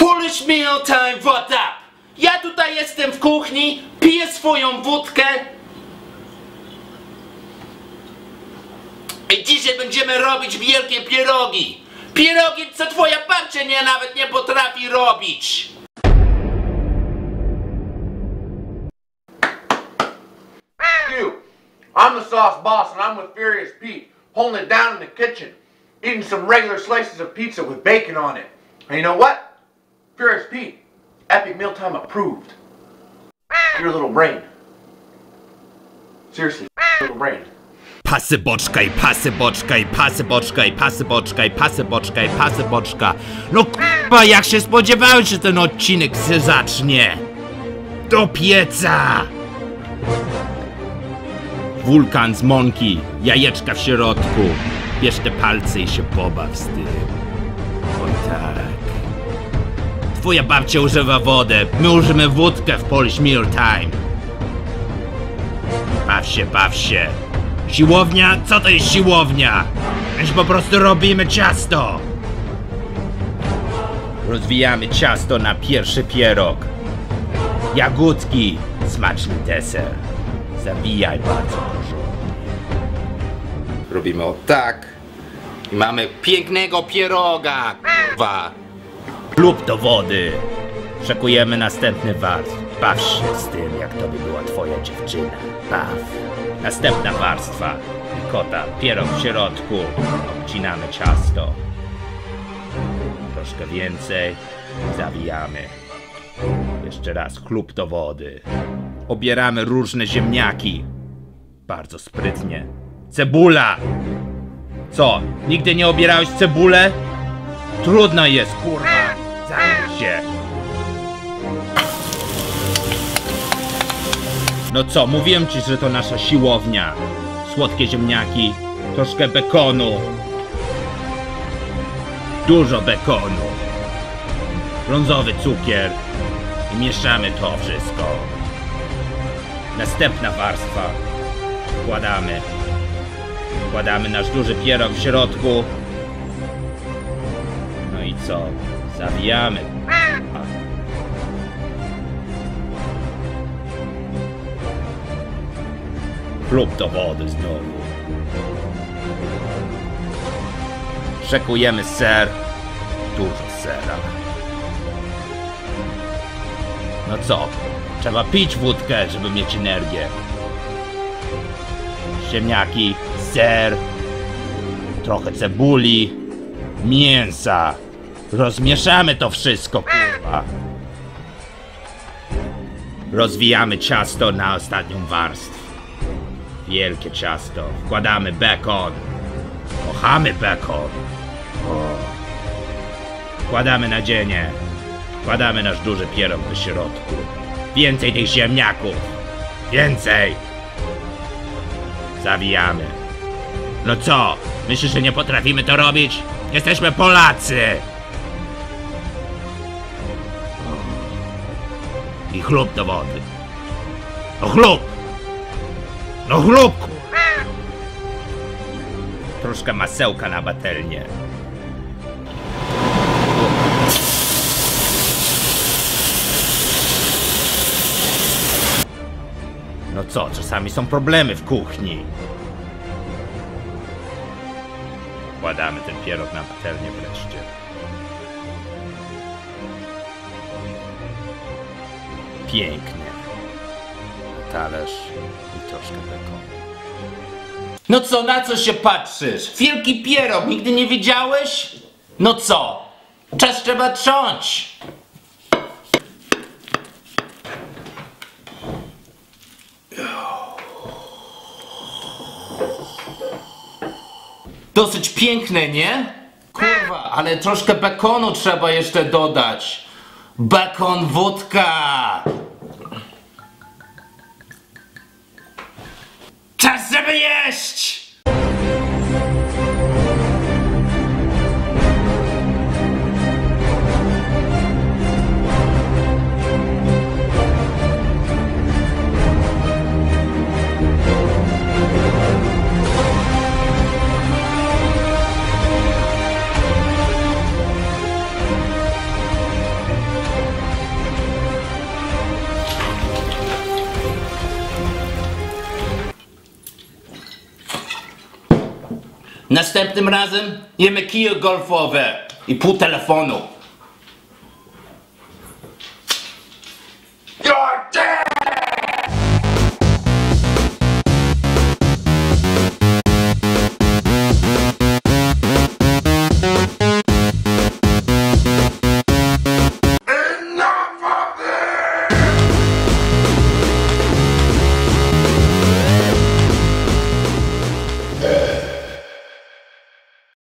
Polish meal time, what up? Ja tutaj jestem w kuchni, piję swoją wódkę. I dzisiaj będziemy robić wielkie pierogi. Pierogi, co twoja babcia nie nawet nie potrafi robić. I'm the sauce boss, and I'm with Furious Pete, holding it down in the kitchen, eating some regular slices of pizza with bacon on it. And you know what? Furious Pete, Epic Mealtime approved. Your little brain. Seriously, little brain. Pasy boczkaj, pasy boczkaj, pasy boczkaj, pasy boczkaj, pasy boczkaj, pasy boczka. No k***a, jak się spodziewałem, że ten odcinek się zacznie. Do pieca! Wulkan z mąki, jajeczka w środku. Bierz te palce i się pobaw z tym. Oj tak. Twoja babcia używa wodę, my użymy wódkę w Polish Meal Time. Baw się, baw się. Siłownia? Co to jest siłownia? Więc po prostu robimy ciasto. Rozwijamy ciasto na pierwszy pierog. Jagódki, smaczny deser. Zawijaj bardzo porządnie. Robimy o tak. I mamy pięknego pieroga, kurwa. Lub do wody. Szykujemy następny warstw. Baw się z tym, jak to by była twoja dziewczyna. Baw. Następna warstwa. Kota, pierog w środku. Obcinamy ciasto. Troszkę więcej. Zawijamy. Jeszcze raz chlub do wody. Obieramy różne ziemniaki. Bardzo sprytnie. Cebula! Co? Nigdy nie obierałeś cebulę? Trudno jest, kurwa. Się. No co, mówiłem ci, że to nasza siłownia. Słodkie ziemniaki, troszkę bekonu. Dużo bekonu. Brązowy cukier. I mieszamy to wszystko. Następna warstwa. Wkładamy. Wkładamy nasz duży pierog w środku. No i co? Zawijamy. Klub do wody znowu. Szekujemy ser. Dużo sera. No co? Trzeba pić wódkę, żeby mieć energię. Ziemniaki, ser, trochę cebuli, mięsa. Rozmieszamy to wszystko, kurwa. Rozwijamy ciasto na ostatnią warstwę. Wielkie ciasto. Wkładamy bekon. Kochamy bekon. O. Wkładamy nadzienie. Wkładamy nasz duży pierog do środku. Więcej tych ziemniaków. Więcej. Zawijamy. No co? Myślisz, że nie potrafimy to robić? Jesteśmy Polacy. I chlub do wody. No chlub! No chlub! Troszkę masełka na batelnię. No co, czasami są problemy w kuchni. Wkładamy ten pierog na patelnię wreszcie. Pięknie. Talerz i troszkę bekonu. No co, na co się patrzysz? Wielki pierog, nigdy nie widziałeś? No co? Czas trzeba trząść. Dosyć piękne, nie? Kurwa, ale troszkę bekonu trzeba jeszcze dodać. Bekon, wódka. Czas, żeby jeść! Następnym razem jemy kije golfowe i pół telefonu.